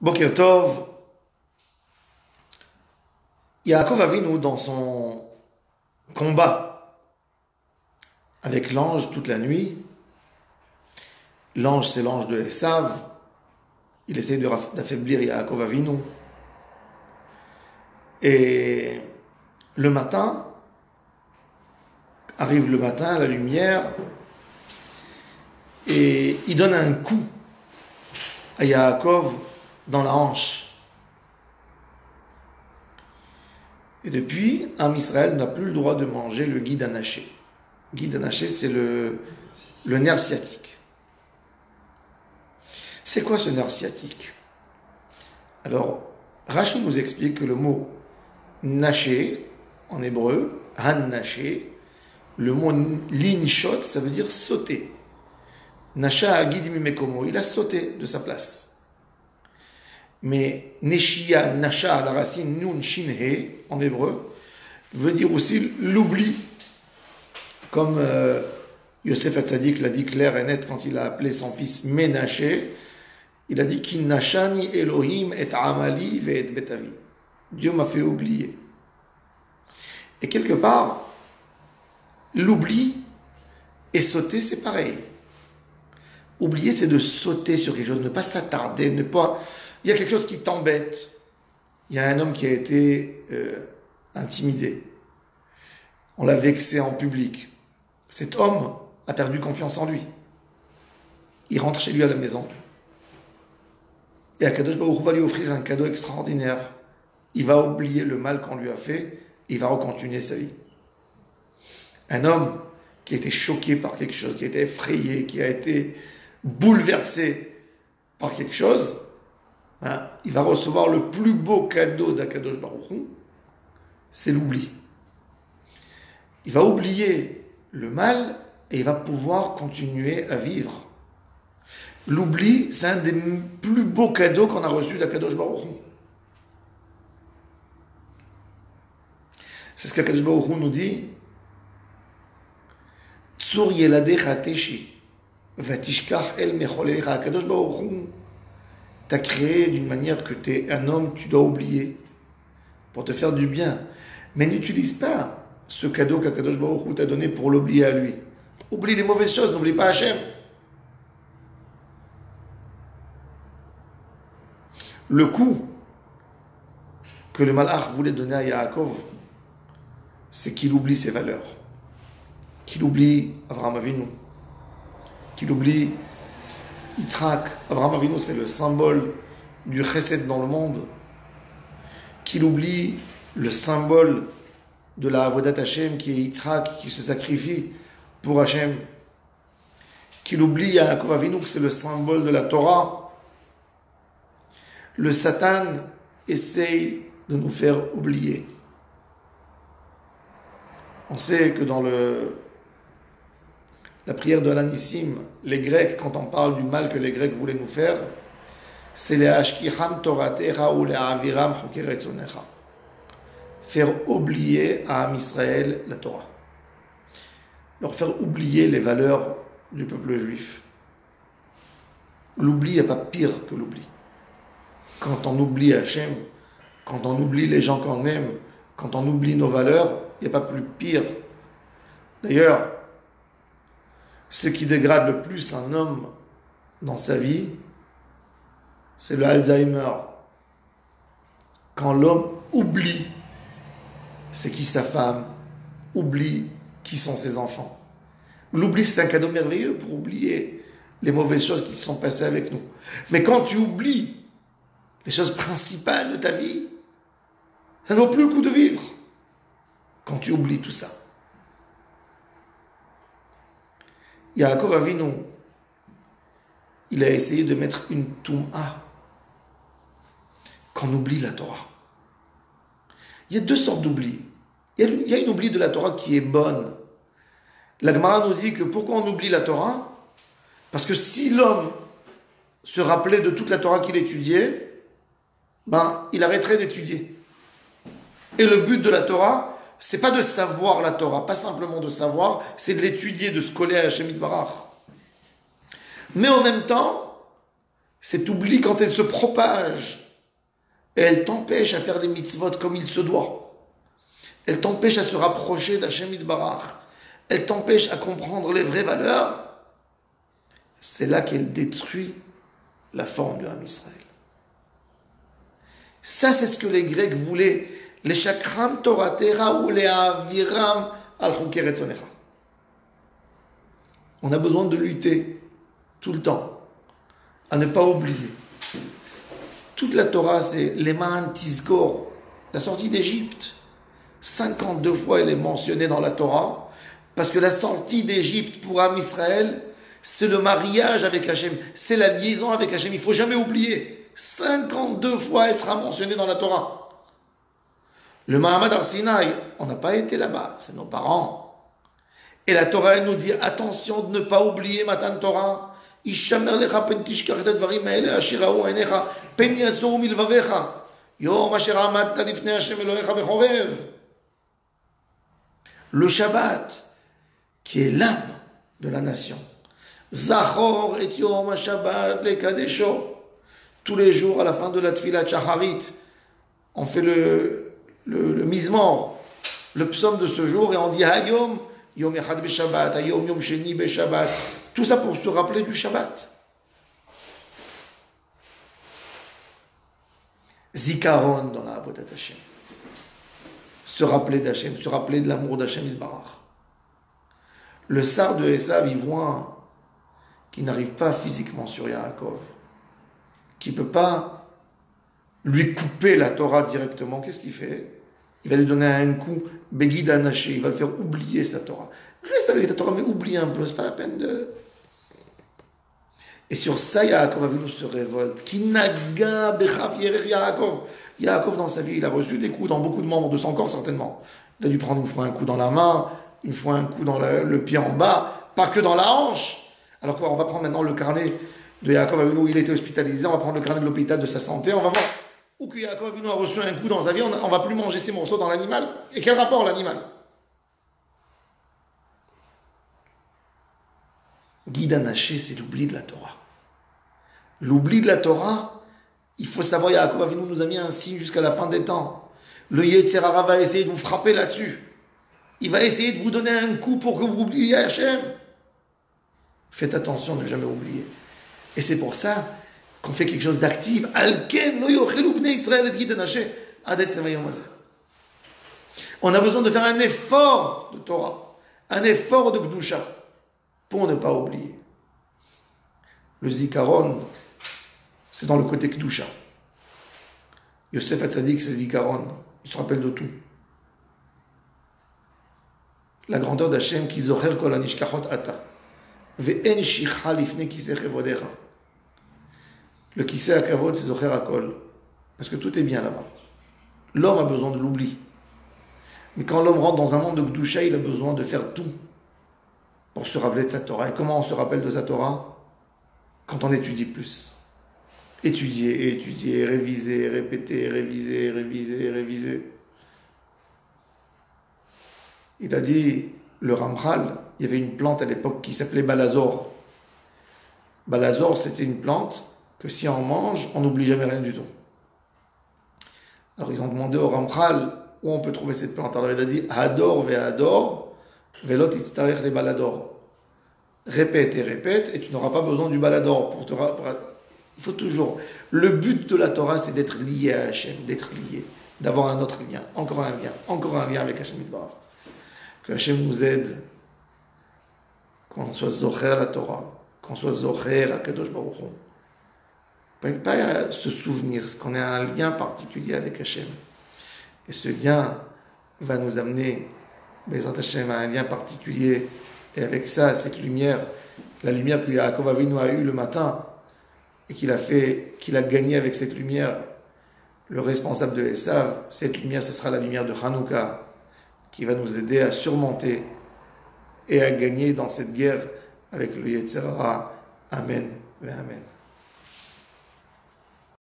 Boker Yaakov Avinu dans son combat avec l'ange toute la nuit. L'ange, c'est l'ange de Esav. Il essaie d'affaiblir Yaakov Avinu. Et le matin, arrive le matin, la lumière, et il donne un coup à Yaakov dans la hanche. Et depuis, Am Israël n'a plus le droit de manger le guide anaché. Guide anaché, c'est le, le nerf sciatique. C'est quoi ce nerf sciatique? Alors, Rachid nous explique que le mot naché, en hébreu, han naché, le mot linshot, ça veut dire sauter. Nasha mekomo, il a sauté de sa place. Mais Neshia, Nasha, la racine Nun Shinhe, en hébreu, veut dire aussi l'oubli. Comme euh, Yosef Hatzadik l'a dit clair et net quand il a appelé son fils Ménaché, il a dit Elohim et Amali ve Betavi. Dieu m'a fait oublier. Et quelque part, l'oubli et sauter, c'est pareil. Oublier, c'est de sauter sur quelque chose, ne pas s'attarder, ne pas il y a quelque chose qui t'embête. Il y a un homme qui a été euh, intimidé. On l'a vexé en public. Cet homme a perdu confiance en lui. Il rentre chez lui à la maison. Et Akadosh Baruch va lui offrir un cadeau extraordinaire. Il va oublier le mal qu'on lui a fait et il va recontinuer sa vie. Un homme qui a été choqué par quelque chose, qui a été effrayé, qui a été bouleversé par quelque chose, Hein, il va recevoir le plus beau cadeau d'Akadosh Baruch c'est l'oubli. Il va oublier le mal et il va pouvoir continuer à vivre. L'oubli, c'est un des plus beaux cadeaux qu'on a reçus d'Akadosh Baruch C'est ce qu'Akadosh Baruch nous dit. Vatishkach el. Akadosh t'as créé d'une manière que tu es un homme, tu dois oublier pour te faire du bien. Mais n'utilise pas ce cadeau qu'Akadosh Baruch t'a donné pour l'oublier à lui. Oublie les mauvaises choses, n'oublie pas Hachem. Le coup que le malach voulait donner à Yaakov, c'est qu'il oublie ses valeurs, qu'il oublie Avraham Avinu, qu'il oublie Yitzhak, Abraham Avinu, c'est le symbole du chesed dans le monde, qu'il oublie le symbole de la Avodat Hashem qui est Yitzhak, qui se sacrifie pour Hashem, qu'il oublie Yaakov Avinu, c'est le symbole de la Torah. Le Satan essaye de nous faire oublier. On sait que dans le la prière de l'anissime, les Grecs, quand on parle du mal que les Grecs voulaient nous faire, c'est les Ashkicham Toratecha ou les Aviram Faire oublier à Am Israël la Torah. Leur faire oublier les valeurs du peuple juif. L'oubli, a pas pire que l'oubli. Quand on oublie Hachem, quand on oublie les gens qu'on aime, quand on oublie nos valeurs, il n'y a pas plus pire. D'ailleurs, ce qui dégrade le plus un homme dans sa vie, c'est le Alzheimer. Quand l'homme oublie c'est qui sa femme, oublie qui sont ses enfants. L'oubli, c'est un cadeau merveilleux pour oublier les mauvaises choses qui sont passées avec nous. Mais quand tu oublies les choses principales de ta vie, ça ne vaut plus le coup de vivre. Quand tu oublies tout ça. Yaakov Avinu, il a essayé de mettre une touma qu'on oublie la Torah. Il y a deux sortes d'oubli. Il y a une oubli de la Torah qui est bonne. La Gemara nous dit que pourquoi on oublie la Torah? Parce que si l'homme se rappelait de toute la Torah qu'il étudiait, ben, il arrêterait d'étudier. Et le but de la Torah, c'est pas de savoir la Torah, pas simplement de savoir, c'est de l'étudier, de se coller à Hachem Barach. Mais en même temps, cet oubli quand elle se propage, elle t'empêche à faire les mitzvot comme il se doit. Elle t'empêche à se rapprocher d'Hachem Barach. Elle t'empêche à comprendre les vraies valeurs. C'est là qu'elle détruit la forme de l'âme Israël. Ça, c'est ce que les Grecs voulaient. Les chakram toratera ou les aviram al On a besoin de lutter tout le temps, à ne pas oublier. Toute la Torah, c'est les la sortie d'Égypte. 52 fois, elle est mentionnée dans la Torah, parce que la sortie d'Égypte pour Am Israël, c'est le mariage avec Hachem, c'est la liaison avec Hachem. Il faut jamais oublier. 52 fois, elle sera mentionnée dans la Torah. Le Mahamad al-Sinaï, on n'a pas été là-bas, c'est nos parents. Et la Torah, elle nous dit attention de ne pas oublier Matan Torah. Le Shabbat, qui est l'âme de la nation. Tous les jours, à la fin de la Tfilat Shacharit, on fait le, le, le mort le psaume de ce jour, et on dit Hayom, Yom Echad Shabbat, Hayom Yom Sheni Shabbat. Tout ça pour se rappeler du Shabbat. Zikaron dans la Avodat Hashem. Se rappeler d'Hachem, se rappeler de l'amour d'Hachem il Barach. Le sar de Esav, il voit qui n'arrive pas physiquement sur Yaakov, qui ne peut pas lui couper la Torah directement, qu'est-ce qu'il fait? Il va lui donner un coup, il va le faire oublier sa Torah. Reste avec ta Torah, mais oublie un peu, c'est pas la peine de. Et sur ça, Yaakov nous se révolte. Kinaga Yaakov. Yaakov, dans sa vie, il a reçu des coups dans beaucoup de membres de son corps, certainement. Il a dû prendre une fois un coup dans la main, une fois un coup dans le pied en bas, pas que dans la hanche. Alors quoi, on va prendre maintenant le carnet de Yaakov Avinu il était hospitalisé, on va prendre le carnet de l'hôpital de sa santé, on va voir où que Yaakov a reçu un coup dans sa vie, on ne va plus manger ses morceaux dans l'animal. Et quel rapport l'animal? Guide Anaché, c'est l'oubli de la Torah. L'oubli de la Torah, il faut savoir, Yaakov Avinu nous a mis un signe jusqu'à la fin des temps. Le Yetzerara va essayer de vous frapper là-dessus. Il va essayer de vous donner un coup pour que vous oubliez Hachem. Faites attention ne jamais oublier. Et c'est pour ça qu'on fait quelque chose d'actif. On a besoin de faire un effort de Torah, un effort de Gdusha, pour ne pas oublier. Le Zikaron, c'est dans le côté Gdusha. Yosef Hatzadik, c'est Zikaron. Il se rappelle de tout. La grandeur d'Hachem qui zocher kol ata. Le kiseh akavod, c'est zocher akol. Parce que tout est bien là-bas. L'homme a besoin de l'oubli. Mais quand l'homme rentre dans un monde de Gdusha, il a besoin de faire tout pour se rappeler de sa Torah. Et comment on se rappelle de sa Torah? Quand on étudie plus. Étudier, étudier, réviser, répéter, réviser, réviser, réviser. Il a dit, le Ramchal, il y avait une plante à l'époque qui s'appelait balazor. Balazor, c'était une plante que si on mange, on n'oublie jamais rien du tout. Alors ils ont demandé au Ramchal où on peut trouver cette plante. Alors il a dit Ador ve Ador, velot itztarech les balador. Répète et répète, et tu n'auras pas besoin du balador pour te. Il faut toujours. Le but de la Torah, c'est d'être lié à Hachem, d'être lié, d'avoir un autre lien, encore un lien, encore un lien avec Hachem Que Hachem nous aide qu'on soit Zocher la Torah, qu'on soit Zocher à Kadosh Baruch Pas, pas se souvenir, parce qu'on a un lien particulier avec Hachem. Et ce lien va nous amener, Bezat Hachem, à un lien particulier. Et avec ça, cette lumière, la lumière que Yaakov Avinu a eue le matin, et qu'il a fait, qu'il a gagné avec cette lumière, le responsable de Esav, cette lumière, ce sera la lumière de Hanouka, qui va nous aider à surmonter et à gagner dans cette guerre avec le Yetzirah. Amen. Amen.